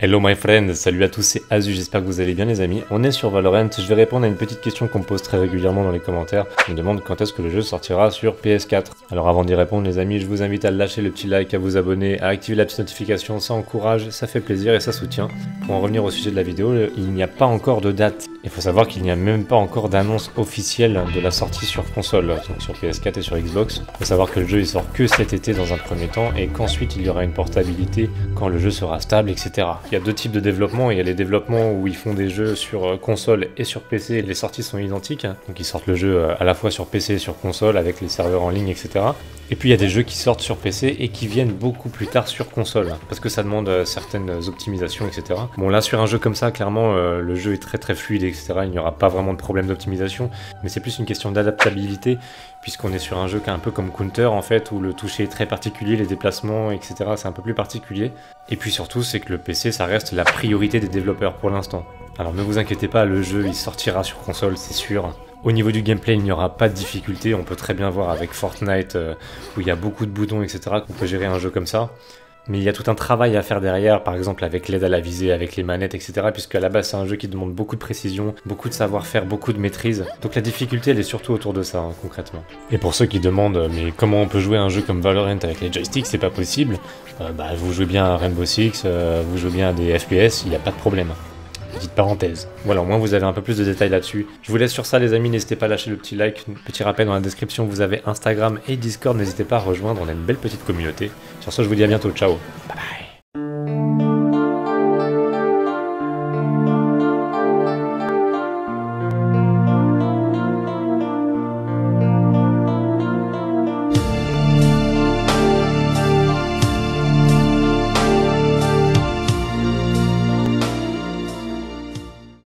Hello my friends, salut à tous, c'est Azu, j'espère que vous allez bien les amis. On est sur Valorant, je vais répondre à une petite question qu'on me pose très régulièrement dans les commentaires. On me demande quand est-ce que le jeu sortira sur PS4. Alors avant d'y répondre les amis, je vous invite à lâcher le petit like, à vous abonner, à activer la petite notification, ça encourage, ça fait plaisir et ça soutient. Pour en revenir au sujet de la vidéo, il n'y a pas encore de date. Il faut savoir qu'il n'y a même pas encore d'annonce officielle de la sortie sur console, donc sur PS4 et sur Xbox. Il faut savoir que le jeu il sort que cet été dans un premier temps et qu'ensuite il y aura une portabilité quand le jeu sera stable, etc. Il y a deux types de développement. Il y a les développements où ils font des jeux sur euh, console et sur PC. Les sorties sont identiques. Donc ils sortent le jeu euh, à la fois sur PC et sur console avec les serveurs en ligne, etc. Et puis il y a des jeux qui sortent sur PC et qui viennent beaucoup plus tard sur console. Parce que ça demande euh, certaines optimisations, etc. Bon là sur un jeu comme ça, clairement le jeu est très très fluide, etc. Il n'y aura pas vraiment de problème d'optimisation. Mais c'est plus une question d'adaptabilité puisqu'on est sur un jeu qui est un peu comme Counter en fait, où le toucher est très particulier, les déplacements, etc. C'est un peu plus particulier. Et puis surtout, c'est que le PC, reste la priorité des développeurs pour l'instant. Alors ne vous inquiétez pas, le jeu il sortira sur console, c'est sûr. Au niveau du gameplay, il n'y aura pas de difficulté. On peut très bien voir avec Fortnite, euh, où il y a beaucoup de boutons, etc., qu'on peut gérer un jeu comme ça. Mais il y a tout un travail à faire derrière, par exemple avec l'aide à la visée, avec les manettes, etc. Puisque à la base c'est un jeu qui demande beaucoup de précision, beaucoup de savoir-faire, beaucoup de maîtrise. Donc la difficulté elle est surtout autour de ça, hein, concrètement. Et pour ceux qui demandent mais comment on peut jouer un jeu comme Valorant avec les joysticks, c'est pas possible. Euh, bah vous jouez bien à Rainbow Six, euh, vous jouez bien à des FPS, il n'y a pas de problème. Petite parenthèse. Voilà, au moins vous avez un peu plus de détails là-dessus. Je vous laisse sur ça les amis, n'hésitez pas à lâcher le petit like. Petit rappel dans la description, vous avez Instagram et Discord, n'hésitez pas à rejoindre, on a une belle petite communauté. Sur ce, je vous dis à bientôt, ciao. Bye bye.